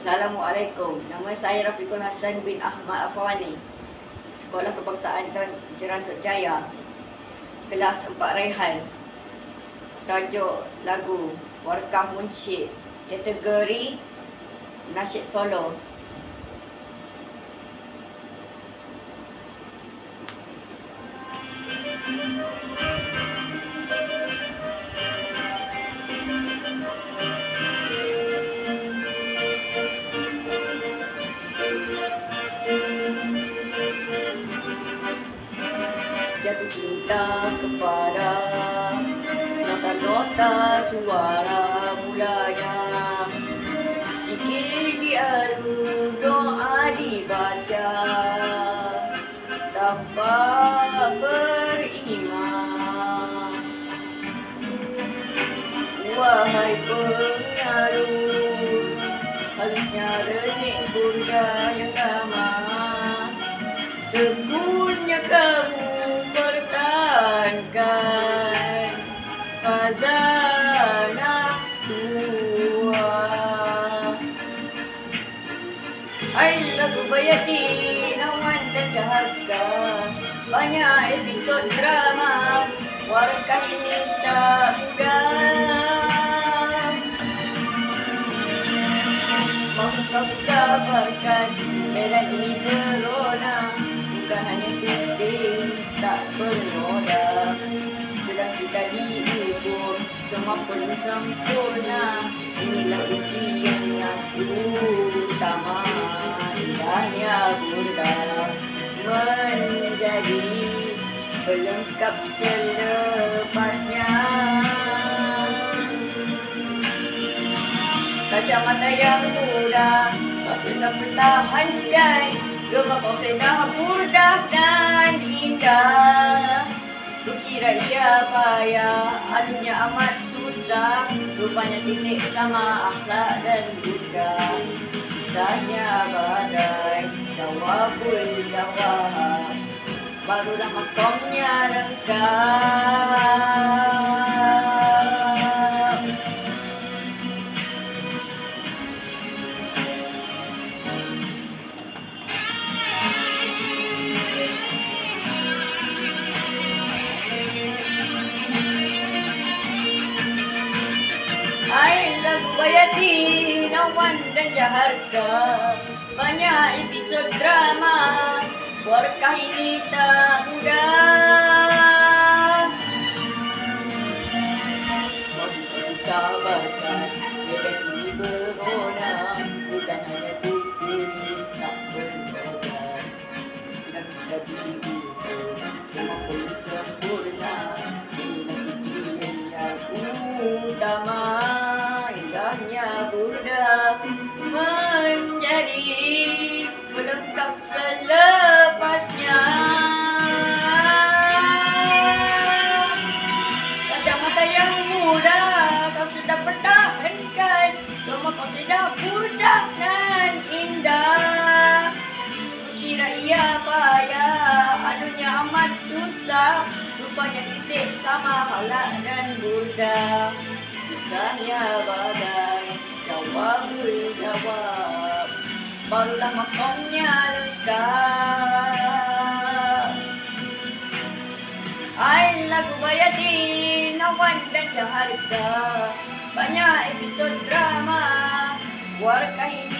Assalamualaikum. Nama saya Rafiqul Hassan bin Ahmad Afwani. Sekolah Kebangsaan Jerantuk Jaya. Kelas 4 Raihan. Tajuk lagu Warkah Muncik. Kategori Nasyid Solo. Cinta kepada nota-nota suara mulanya. Zikir diadu, doa dibaca. Tanpa beriman. Wahai pengaruh Halusnya renik burda yang lama. Teguhnya kamu Bayati Nawan dan Daharka Banyak episod drama Warkah ini tak mudah Mahu kabarkan Medan ini berona Bukan hanya putih Tak bernoda Sedang kita diukur Semua belum sempurna. Inilah Pelengkap selepasnya. Kacamata yang muda Kau sedang pertahankan. Gemar kau sedang burdah dan indah Kukira ia payah Alunya amat susah. Rupanya titik sama akhlak dan buddha Kisahnya badai Jawabul jawab Barulah makamnya lengkap Hai lagu Bayati, Nawan dan Jaharta. Banyak episod drama Warkah ini tak mudah. Mahu kabarkan Merah ini berona Bukan hanya putih Tak bernoda Sedang kita diukur Semua perlu sempurna Inilah ujian yang utama Indahnya budak Menjadi Melengkap selepasnya susah. Rupanya titik sama halak dan budak Susahnya badai. Jawabul jawab Barulah makamnya lengkap Hai lagu Bayati Nawan dan Jaharta Banyak episod drama. Warkah ini